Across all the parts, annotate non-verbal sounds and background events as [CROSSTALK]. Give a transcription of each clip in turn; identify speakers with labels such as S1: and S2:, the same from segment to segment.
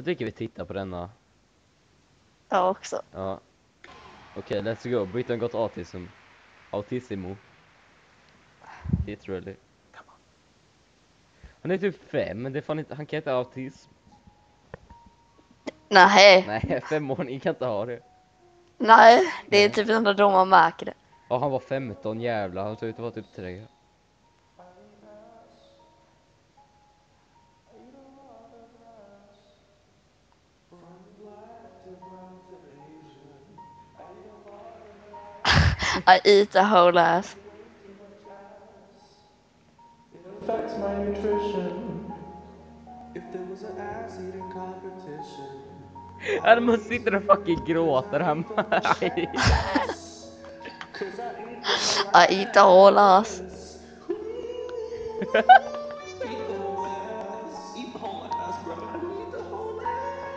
S1: Jag tycker vi tittar på denna.
S2: Jag också.
S1: Ja. Okej, let's go. Britton got autism. Autissimo. Literally. Han är typ fem, men det är fan inte, han kan inte ha autism.
S2: Nej, [LAUGHS]
S1: Nej, femåringar kan inte ha det.
S2: nej, det är
S1: Nej.
S2: typ ändå då man märker det.
S1: Ja, han var 15 jävlar, han såg ut att vara typ tre.
S2: I eat a whole ass.
S3: affects my nutrition. If there was an ass eating competition, [LAUGHS]
S1: Ja, man sitter och fucking gråter hemma.
S3: I eat
S2: I eat a whole ass.
S3: eat the whole ass. Eat the whole ass, bro. Eat the whole ass.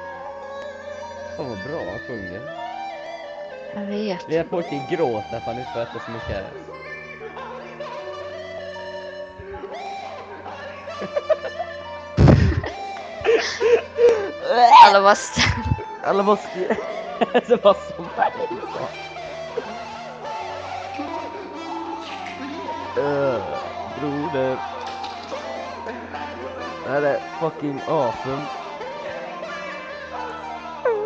S1: Fan vad bra han sjunger.
S2: Jag vet.
S1: Det är pojken gråter för att han inte får äta så mycket.
S2: Alla st-
S1: Alla skri- Det [LAUGHS] var så. Uh, broder. Det här är fucking awesome.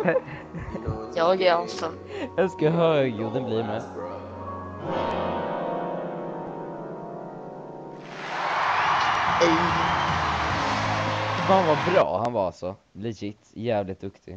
S1: [LAUGHS]
S2: Jag är awesome.
S1: Jag älskar hur högljudd den blir med. Fan vad bra han var alltså. Legit, jävligt duktig.